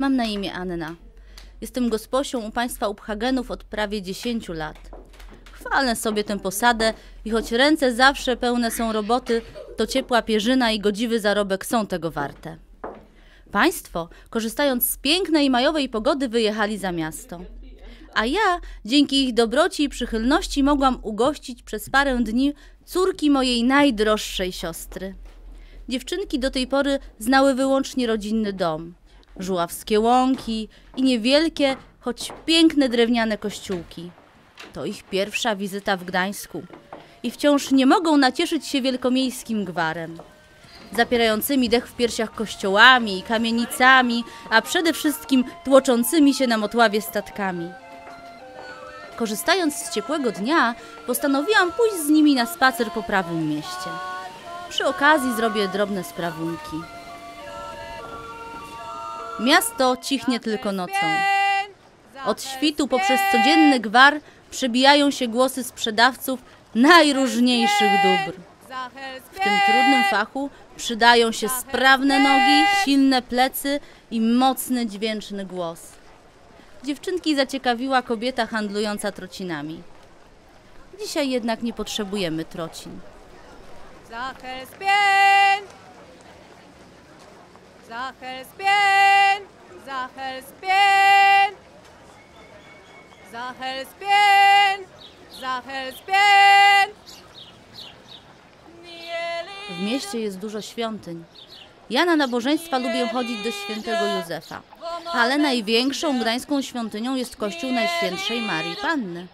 Mam na imię Anna. Jestem gosposią u państwa Uphagenów od prawie 10 lat. Chwalę sobie tę posadę i choć ręce zawsze pełne są roboty, to ciepła pierzyna i godziwy zarobek są tego warte. Państwo, korzystając z pięknej majowej pogody, wyjechali za miasto. A ja, dzięki ich dobroci i przychylności, mogłam ugościć przez parę dni córki mojej najdroższej siostry. Dziewczynki do tej pory znały wyłącznie rodzinny dom, żuławskie łąki i niewielkie, choć piękne drewniane kościółki. To ich pierwsza wizyta w Gdańsku i wciąż nie mogą nacieszyć się wielkomiejskim gwarem. Zapierającymi dech w piersiach kościołami, kamienicami, a przede wszystkim tłoczącymi się na motławie statkami. Korzystając z ciepłego dnia, postanowiłam pójść z nimi na spacer po prawym mieście. Przy okazji zrobię drobne sprawunki. Miasto cichnie tylko nocą. Od świtu poprzez codzienny gwar przebijają się głosy sprzedawców najróżniejszych dóbr. W tym trudnym fachu przydają się sprawne nogi, silne plecy i mocny, dźwięczny głos. Dziewczynki zaciekawiła kobieta handlująca trocinami. Dzisiaj jednak nie potrzebujemy trocin. Zachelspien! Zachelspien! Zachelspien! Zachelspien! Zachelspien! W mieście jest dużo świątyń. Ja na nabożeństwa lubię chodzić do świętego Józefa, ale największą gdańską świątynią jest kościół Najświętszej Marii Panny.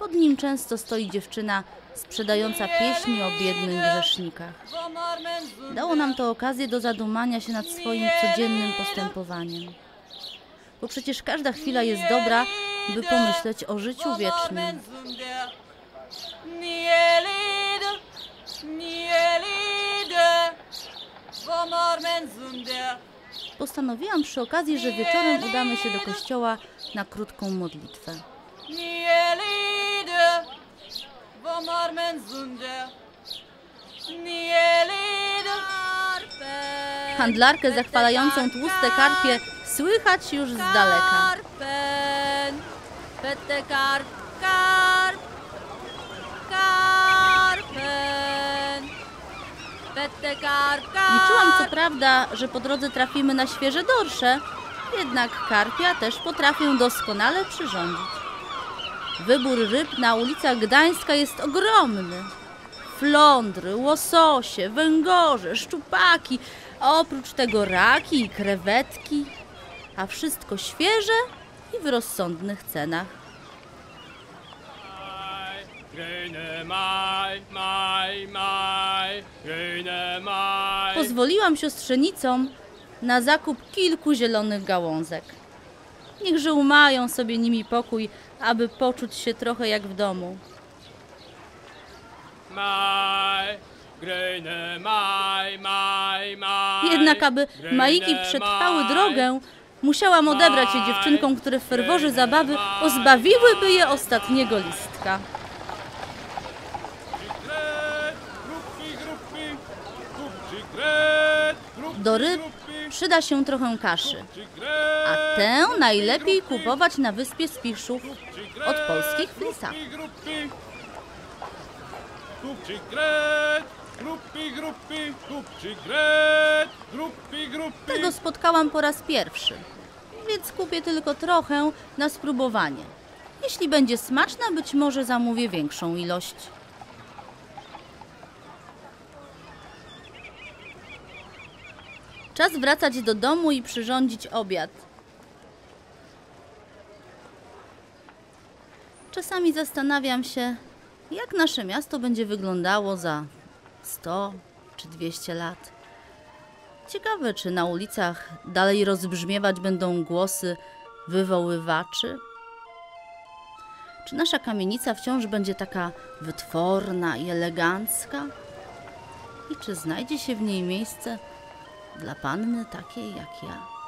Pod nim często stoi dziewczyna sprzedająca pieśni o biednych grzesznikach. Dało nam to okazję do zadumania się nad swoim codziennym postępowaniem. Bo przecież każda chwila jest dobra, by pomyśleć o życiu wiecznym. Postanowiłam przy okazji, że wieczorem udamy się do kościoła na krótką modlitwę. Handlarkę zachwalającą tłuste karpie słychać już z daleka. Liczyłam co prawda, że po drodze trafimy na świeże dorsze, jednak karpia też potrafię doskonale przyrządzić. Wybór ryb na ulicach Gdańska jest ogromny. Flądry, łososie, węgorze, szczupaki, a oprócz tego raki i krewetki, a wszystko świeże i w rozsądnych cenach. Pozwoliłam siostrzenicom na zakup kilku zielonych gałązek. Niechże umają sobie nimi pokój, aby poczuć się trochę jak w domu. Jednak aby majiki przetrwały drogę, musiałam odebrać je dziewczynkom, które w ferworze zabawy pozbawiłyby je ostatniego listka. Do ryb przyda się trochę kaszy, a tę najlepiej kupować na wyspie Spiszów od polskich. Grupci, gret, gret. Tego spotkałam po raz pierwszy, więc kupię tylko trochę na spróbowanie. Jeśli będzie smaczna, być może zamówię większą ilość. Czas wracać do domu i przyrządzić obiad. Czasami zastanawiam się, jak nasze miasto będzie wyglądało za 100 czy 200 lat. Ciekawe, czy na ulicach dalej rozbrzmiewać będą głosy wywoływaczy? Czy nasza kamienica wciąż będzie taka wytworna i elegancka? I czy znajdzie się w niej miejsce dla panny takiej jak ja?